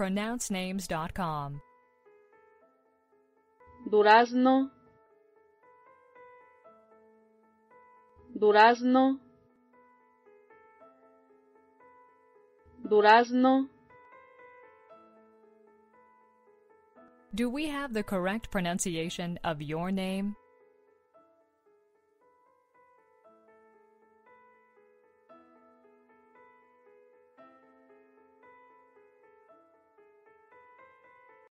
pronouncenames.com. durazno durazno durazno Do we have the correct pronunciation of your name?